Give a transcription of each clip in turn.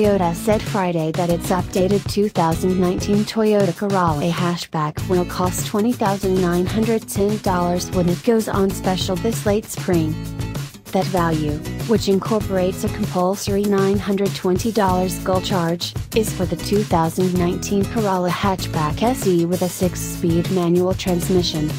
Toyota said Friday that its updated 2019 Toyota Corolla hatchback will cost $20,910 when it goes on special this late spring. That value, which incorporates a compulsory $920 gold charge, is for the 2019 Corolla hatchback SE with a 6-speed manual transmission.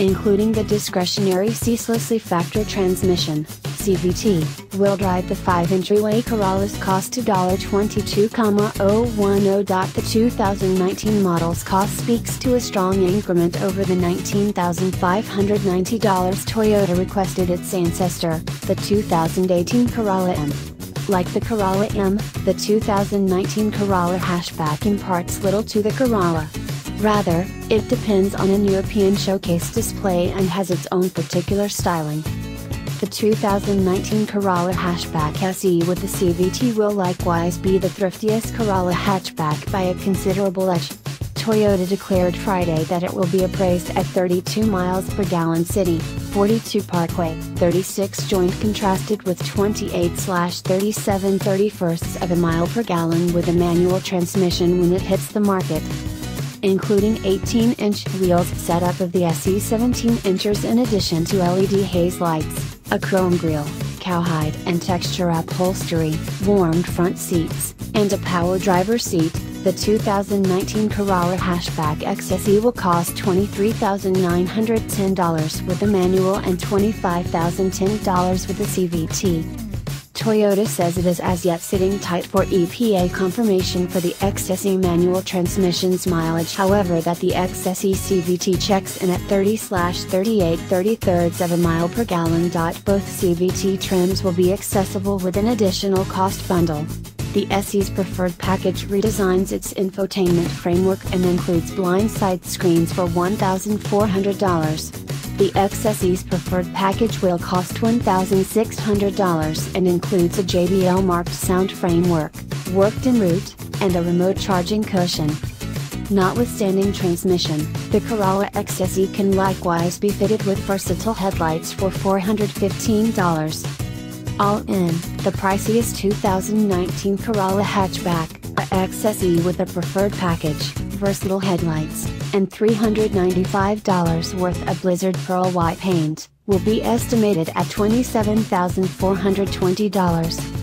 Including the discretionary ceaselessly factor transmission, CVT, will drive the 5 entryway Corollas cost $2.22,010. The 2019 model's cost speaks to a strong increment over the $19,590 Toyota requested its ancestor, the 2018 Corolla M. Like the Corolla M, the 2019 Corolla hatchback imparts little to the Corolla. Rather, it depends on an European showcase display and has its own particular styling. The 2019 Corolla Hatchback SE with the CVT will likewise be the thriftiest Corolla hatchback by a considerable edge. Toyota declared Friday that it will be appraised at 32 miles per gallon city, 42 parkway, 36 joint contrasted with 28 37 31 of a mile per gallon with a manual transmission when it hits the market including 18-inch wheels setup of the SE 17 inches in addition to LED haze lights, a chrome grille, cowhide and texture upholstery, warmed front seats, and a power driver seat, the 2019 Corolla Hatchback XSE will cost $23,910 with a manual and $25,010 with a CVT. Toyota says it is as yet sitting tight for EPA confirmation for the XSE manual transmission's mileage however that the XSE CVT checks in at 30-38 33 of a mile per gallon. Both CVT trims will be accessible with an additional cost bundle. The SE's preferred package redesigns its infotainment framework and includes blind side screens for $1,400. The XSE's preferred package will cost $1,600 and includes a JBL marked sound framework, worked in route, and a remote charging cushion. Notwithstanding transmission, the Corolla XSE can likewise be fitted with versatile headlights for $415. All in, the priciest 2019 Corolla hatchback, a XSE with a preferred package, versatile headlights, and $395 worth of Blizzard Pearl White paint, will be estimated at $27,420.